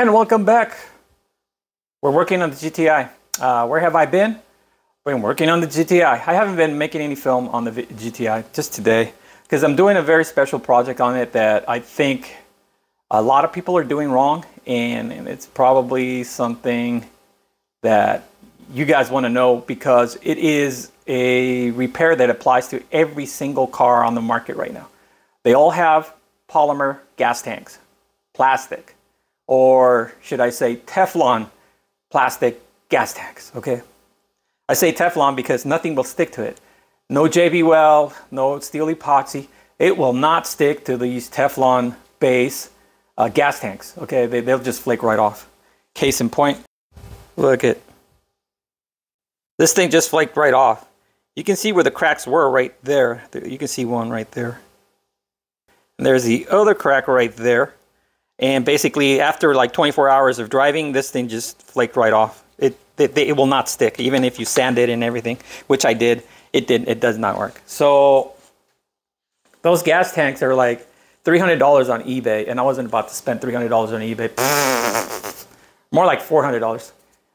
And welcome back. We're working on the GTI. Uh, where have I been? Been working on the GTI. I haven't been making any film on the GTI just today because I'm doing a very special project on it that I think a lot of people are doing wrong and, and it's probably something that you guys want to know because it is a repair that applies to every single car on the market right now. They all have polymer gas tanks, plastic, or should I say Teflon plastic gas tanks, okay? I say Teflon because nothing will stick to it. No JB Weld, no steel epoxy. It will not stick to these Teflon base uh, gas tanks, okay? They, they'll just flake right off. Case in point, look at this thing just flaked right off. You can see where the cracks were right there. You can see one right there. And there's the other crack right there. And basically, after like 24 hours of driving, this thing just flaked right off. It, it, it will not stick, even if you sand it and everything, which I did. It did. It does not work. So those gas tanks are like $300 on eBay, and I wasn't about to spend $300 on eBay. More like $400.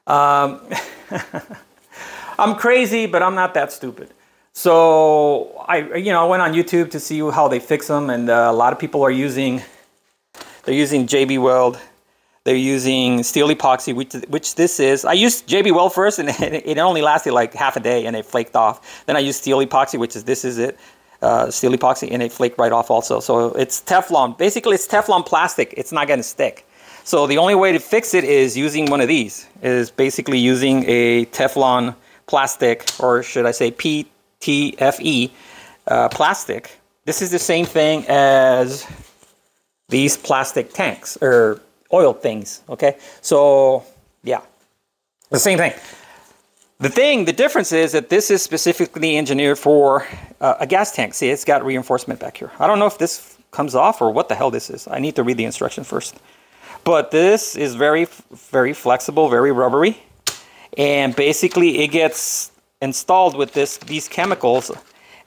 Um, I'm crazy, but I'm not that stupid. So I, you know, I went on YouTube to see how they fix them, and uh, a lot of people are using they're using JB Weld. They're using steel epoxy, which, which this is. I used JB Weld first, and it only lasted like half a day, and it flaked off. Then I used steel epoxy, which is this is it, uh, steel epoxy, and it flaked right off also. So it's Teflon. Basically, it's Teflon plastic. It's not going to stick. So the only way to fix it is using one of these. Is basically using a Teflon plastic, or should I say PTFE uh, plastic. This is the same thing as these plastic tanks or oil things. Okay, so yeah, the same thing. The thing, the difference is that this is specifically engineered for uh, a gas tank. See, it's got reinforcement back here. I don't know if this comes off or what the hell this is. I need to read the instruction first. But this is very, very flexible, very rubbery. And basically it gets installed with this these chemicals.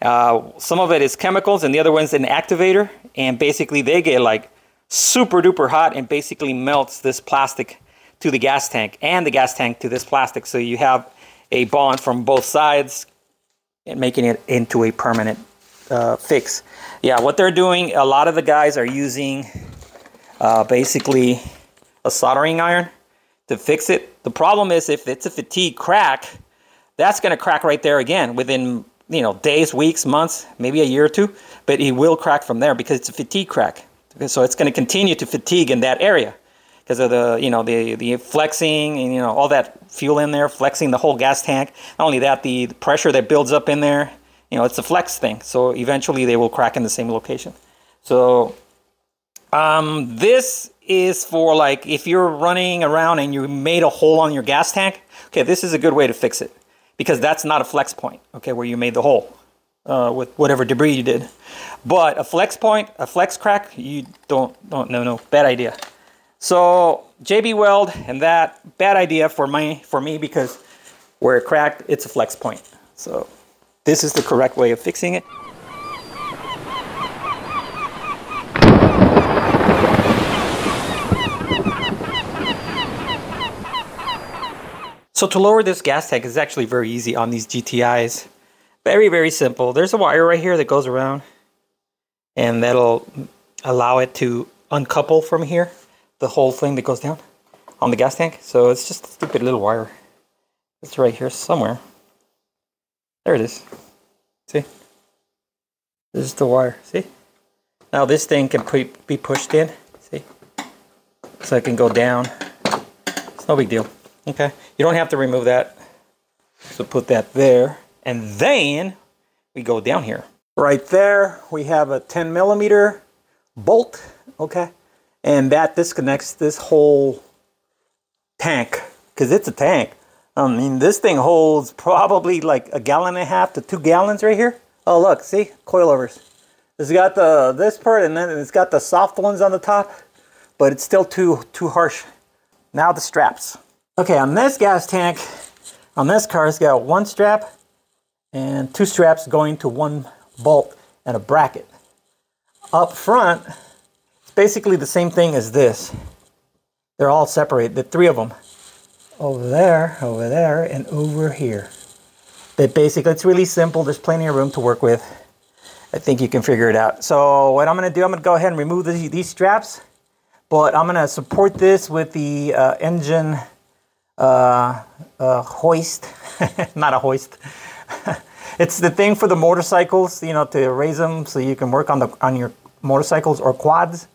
Uh, some of it is chemicals and the other one's an activator. And basically they get like super duper hot and basically melts this plastic to the gas tank and the gas tank to this plastic. So you have a bond from both sides and making it into a permanent uh, fix. Yeah, what they're doing, a lot of the guys are using uh, basically a soldering iron to fix it. The problem is if it's a fatigue crack, that's going to crack right there again within you know days, weeks, months, maybe a year or two, but it will crack from there because it's a fatigue crack. So it's going to continue to fatigue in that area because of the you know the the flexing and you know all that fuel in there, flexing the whole gas tank. Not only that, the, the pressure that builds up in there, you know, it's a flex thing. So eventually they will crack in the same location. So um, this is for like if you're running around and you made a hole on your gas tank. Okay, this is a good way to fix it because that's not a flex point. Okay, where you made the hole uh, with whatever debris you did. But a flex point, a flex crack, you don't, don't, no, no, bad idea. So JB Weld and that, bad idea for me, for me because where it cracked, it's a flex point. So this is the correct way of fixing it. So to lower this gas tank is actually very easy on these GTIs. Very, very simple. There's a wire right here that goes around and that'll allow it to uncouple from here the whole thing that goes down on the gas tank. So it's just a stupid little wire. It's right here somewhere. There it is. See? This is the wire. See? Now this thing can be pushed in. See? So it can go down. It's no big deal. Okay. You don't have to remove that. So put that there. And then we go down here. Right there, we have a 10 millimeter bolt, okay? And that disconnects this whole tank, because it's a tank. I mean, this thing holds probably like a gallon and a half to two gallons right here. Oh, look, see? Coilovers. It's got the this part, and then it's got the soft ones on the top, but it's still too, too harsh. Now the straps. Okay, on this gas tank, on this car, it's got one strap and two straps going to one bolt and a bracket. Up front, it's basically the same thing as this. They're all separated, the three of them. Over there, over there, and over here. But basically, it's really simple. There's plenty of room to work with. I think you can figure it out. So what I'm gonna do, I'm gonna go ahead and remove the, these straps, but I'm gonna support this with the uh, engine uh, uh, hoist, not a hoist. it's the thing for the motorcycles, you know, to raise them so you can work on the on your motorcycles or quads.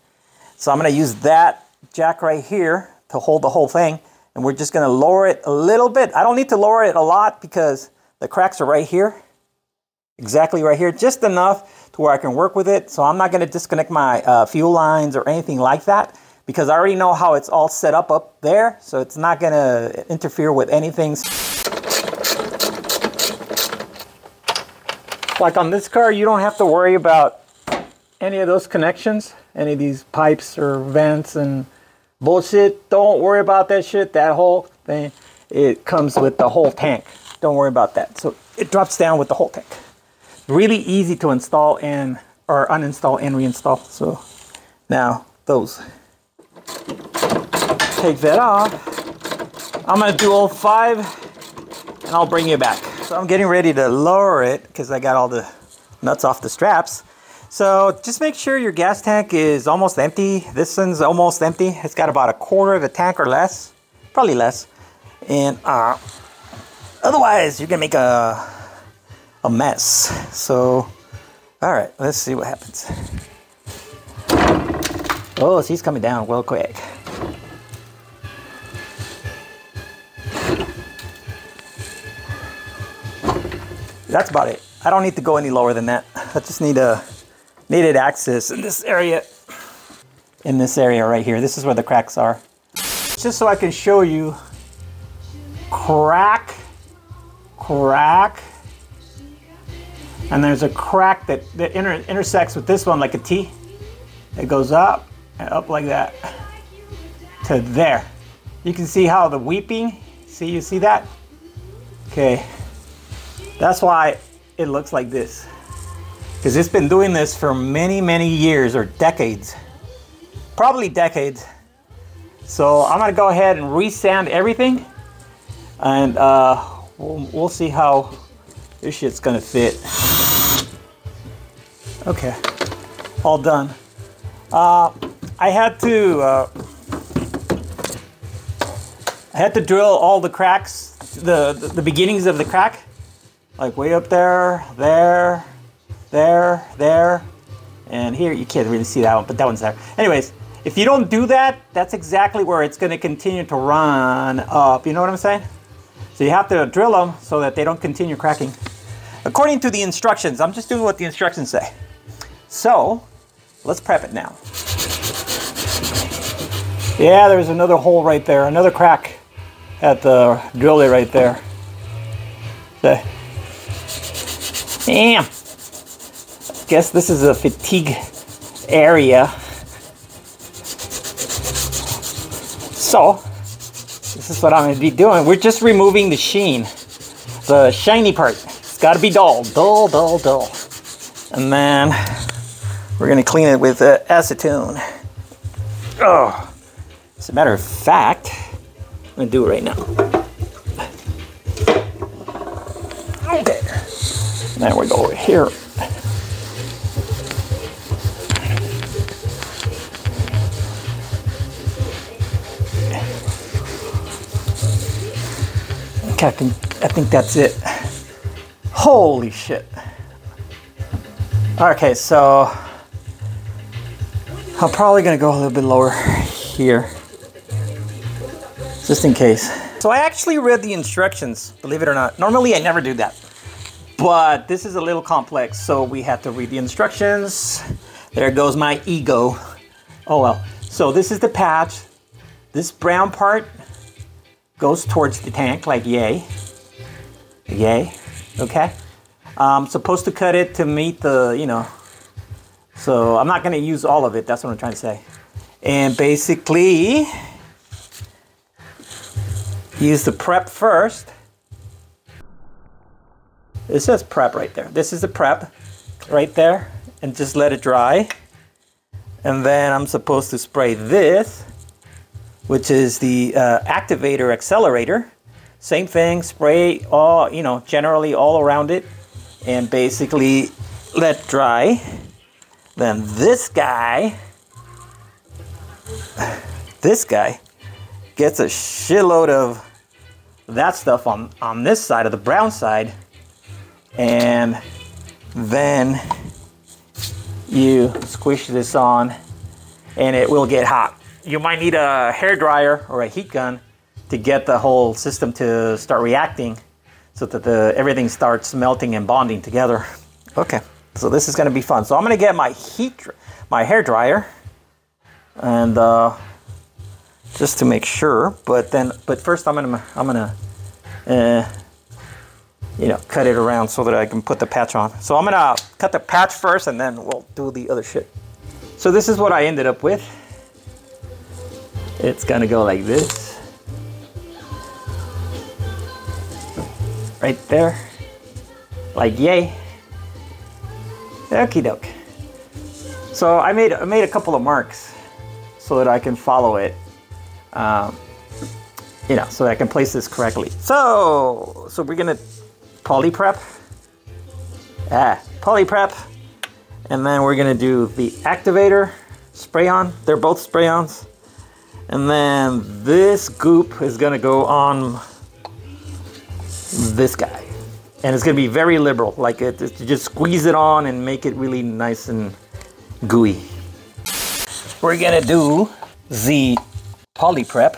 So I'm gonna use that jack right here to hold the whole thing, and we're just gonna lower it a little bit. I don't need to lower it a lot because the cracks are right here exactly right here, just enough to where I can work with it. So I'm not going to disconnect my uh, fuel lines or anything like that because I already know how it's all set up up there. So it's not to interfere with anything. Like on this car, you don't have to worry about any of those connections, any of these pipes or vents and bullshit. Don't worry about that shit. That whole thing, it comes with the whole tank. Don't worry about that. So it drops down with the whole tank really easy to install and or uninstall and reinstall. So now those. Take that off. I'm gonna do all five and I'll bring you back. So I'm getting ready to lower it because I got all the nuts off the straps. So just make sure your gas tank is almost empty. This one's almost empty. It's got about a quarter of a tank or less, probably less. And uh, otherwise you're gonna make a a mess. So, all right, let's see what happens. Oh, so he's coming down real quick. That's about it. I don't need to go any lower than that. I just need a needed access in this area. In this area right here. This is where the cracks are. Just so I can show you crack, crack, and there's a crack that, that inter intersects with this one like a T. It goes up and up like that to there. You can see how the weeping, see, you see that? Okay, that's why it looks like this. Because it's been doing this for many, many years or decades. Probably decades. So I'm gonna go ahead and resand everything and uh, we'll, we'll see how this shit's gonna fit. Okay, all done. Uh, I had to uh, I had to drill all the cracks, the, the, the beginnings of the crack, like way up there, there, there, there, and here you can't really see that one, but that one's there. Anyways, if you don't do that, that's exactly where it's going to continue to run up. You know what I'm saying? So you have to drill them so that they don't continue cracking. According to the instructions, I'm just doing what the instructions say. So, let's prep it now. Yeah, there's another hole right there, another crack at the drill it right there. Okay. Damn. Guess this is a fatigue area. So, this is what I'm going to be doing. We're just removing the sheen, the shiny part. It's got to be dull, dull, dull, dull. And then we're gonna clean it with uh, acetone. Oh, as a matter of fact, I'm gonna do it right now. Okay, now we go over here. Okay, I think, I think that's it. Holy shit. Okay, so I'm probably gonna go a little bit lower here, just in case. So I actually read the instructions, believe it or not. Normally I never do that, but this is a little complex, so we had to read the instructions. There goes my ego. Oh well. So this is the patch. This brown part goes towards the tank, like yay. Yay, okay? I'm supposed to cut it to meet the, you know, so I'm not going to use all of it. That's what I'm trying to say. And basically, use the prep first. It says prep right there. This is the prep right there. And just let it dry. And then I'm supposed to spray this which is the uh, activator accelerator. Same thing, spray all, you know, generally all around it and basically let dry. Then this guy, this guy gets a shitload of that stuff on, on this side of the brown side. And then you squish this on and it will get hot. You might need a hair dryer or a heat gun to get the whole system to start reacting so that the everything starts melting and bonding together. Okay, so this is gonna be fun. So I'm gonna get my heat, my hair dryer, and uh, just to make sure. But then, but first I'm gonna I'm gonna uh, you know cut it around so that I can put the patch on. So I'm gonna cut the patch first, and then we'll do the other shit. So this is what I ended up with. It's gonna go like this. Right there. Like yay. Okie doke. So I made I made a couple of marks so that I can follow it. Um, you know, so I can place this correctly. So so we're gonna poly prep. Ah, poly prep. And then we're gonna do the activator spray on. They're both spray ons. And then this goop is gonna go on this guy. And it's gonna be very liberal. Like it, it, just squeeze it on and make it really nice and gooey. We're gonna do the poly prep.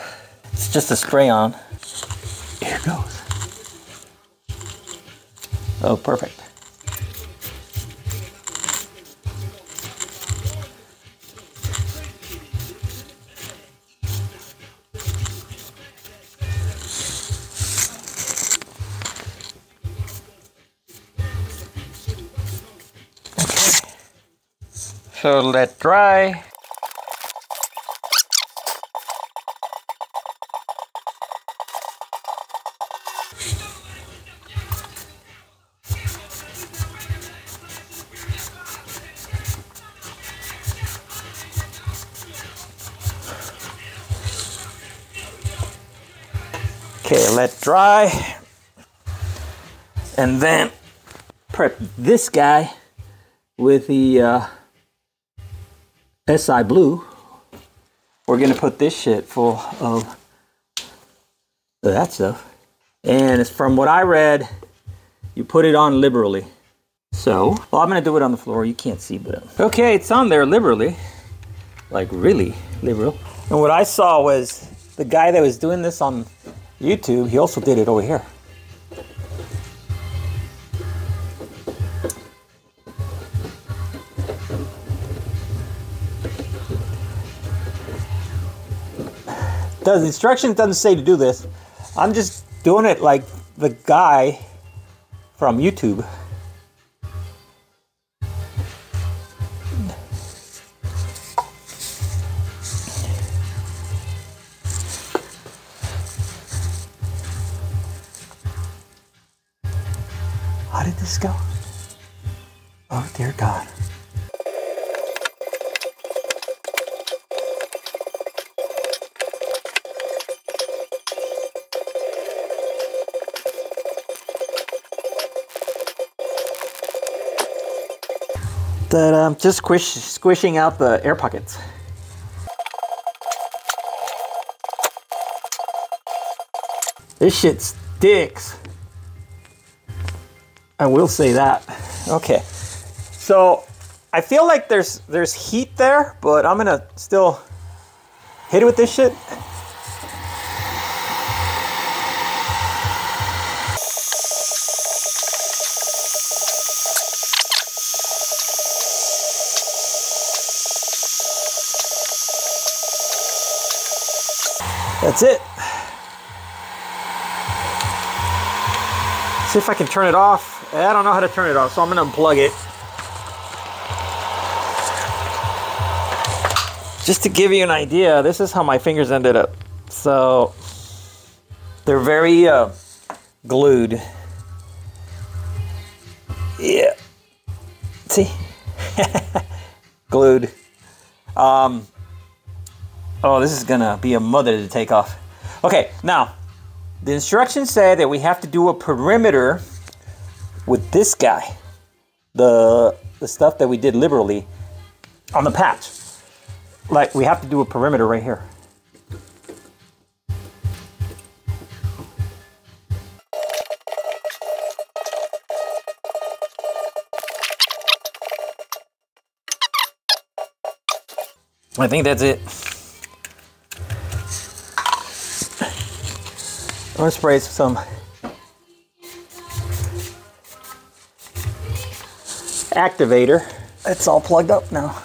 It's just a spray on. Here it goes. Oh, perfect. So let dry. Okay, let dry. And then prep this guy with the uh, SI Blue, we're gonna put this shit full of that stuff. And it's from what I read, you put it on liberally. So, well, I'm gonna do it on the floor. You can't see, but okay, it's on there liberally, like really liberal. And what I saw was the guy that was doing this on YouTube. He also did it over here. the instructions doesn't say to do this. I'm just doing it like the guy from YouTube. Oh, dear God. that I'm just squish, squishing out the air pockets. This shit sticks. I will say that. Okay. So I feel like there's there's heat there, but I'm gonna still hit it with this shit. That's it. See if I can turn it off. Eh, I don't know how to turn it off, so I'm gonna unplug it. Just to give you an idea, this is how my fingers ended up. So they're very uh, glued. Yeah. See? glued. Um, Oh, this is gonna be a mother to take off. Okay, now, the instructions say that we have to do a perimeter with this guy. The, the stuff that we did liberally on the patch. Like, we have to do a perimeter right here. I think that's it. I'm gonna spray some activator. It's all plugged up now.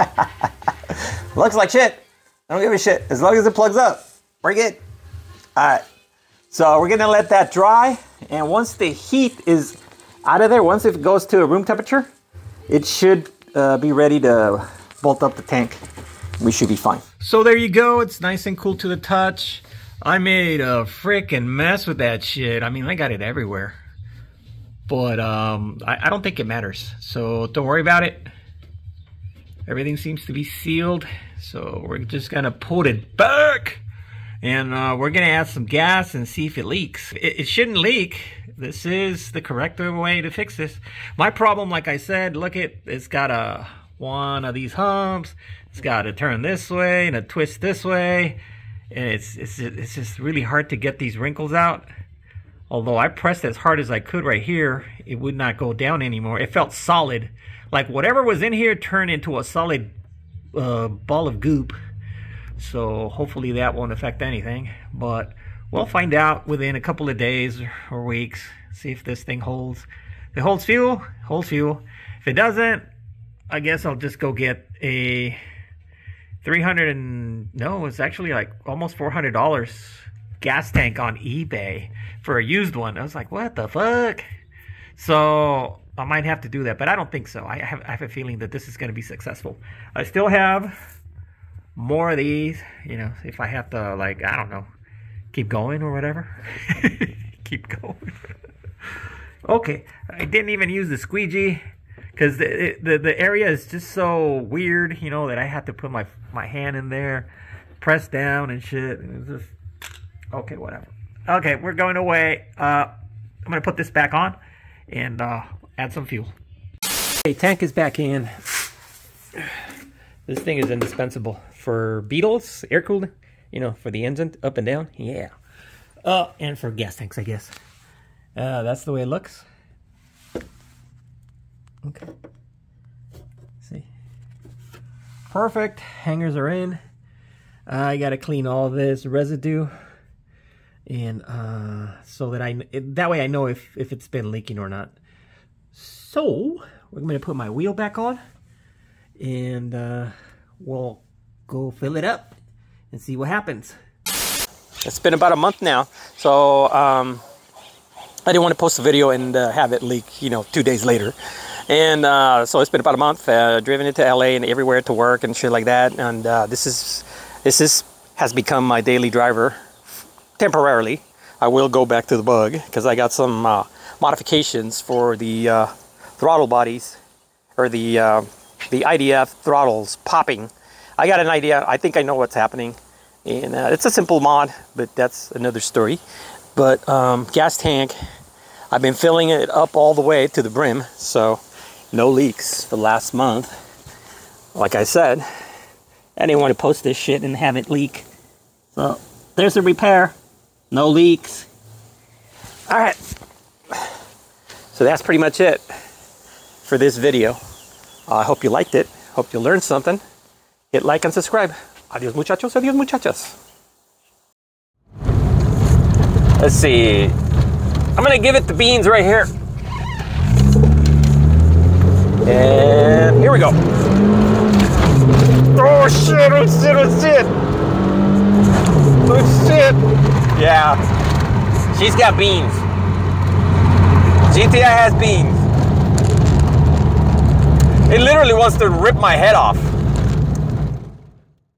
Looks like shit. I don't give a shit. As long as it plugs up, we're good. All right. So we're gonna let that dry. And once the heat is out of there, once it goes to a room temperature, it should uh, be ready to bolt up the tank. We should be fine. So there you go. It's nice and cool to the touch. I made a freaking mess with that shit. I mean, I got it everywhere. But um, I, I don't think it matters. So don't worry about it. Everything seems to be sealed. So we're just to put it back. And uh, we're to add some gas and see if it leaks. It, it, shouldn't leak. This is the correct way to fix this. My problem, like I said, look at it's got a one of these humps. It's got to turn this way and a twist this way. And it's, it's, it's just really hard to get these wrinkles out. Although I pressed as hard as I could right here, it would not go down anymore. It felt solid. Like whatever was in here turned into a solid uh, ball of goop. So hopefully that won't affect anything. But we'll find out within a couple of days or weeks. See if this thing holds. If it holds fuel, holds fuel. If it doesn't, I guess I'll just go get a 300 and no, it's actually like almost $400 gas tank on eBay for a used one. I was like, what the fuck? So I might have to do that, but I don't think so. I have, I have a feeling that this is going to be successful. I still have more of these, you know, if I have to, like, I don't know, keep going or whatever. keep going. okay, I didn't even use the squeegee because the, the, the area is just so weird, you know, that I had to put my my hand in there, press down and shit. And just okay, whatever. Okay, we're going away. Uh, I'm gonna put this back on and uh, add some fuel. Okay, tank is back in. This thing is indispensable for Beetles, air cooled, you know, for the engine up and down. Yeah. Uh, and for gas tanks, I guess. Uh, that's the way it looks. Okay. See. Perfect. Hangers are in. Uh, I got to clean all this residue. And uh, so that I that way I know if, if it's been leaking or not. So, we're going to put my wheel back on. And uh, we'll go fill it up and see what happens. It's been about a month now. So, um, I didn't want to post a video and uh, have it leak, you know, two days later. And uh, so it's been about a month. Uh, driven into LA and everywhere to work and shit like that. And uh, this is this is has become my daily driver temporarily. I will go back to the bug because I got some uh, modifications for the uh, throttle bodies or the uh, the IDF throttles popping. I got an idea. I think I know what's happening. And it's a simple mod, but that's another story. But um, gas tank, I've been filling it up all the way to the brim. So no leaks for last month. Like I said, I didn't want to post this shit and have it leak. So there's a repair. No leaks. All right. So that's pretty much it for this video. Uh, I hope you liked it. Hope you learned something. Hit like and subscribe. Adios muchachos, adios muchachas. Let's see. I'm gonna give it the beans right here. And here we go. Oh shit, oh shit, oh shit. Oh shit. Yeah. She's got beans. GTI has beans. It literally wants to rip my head off.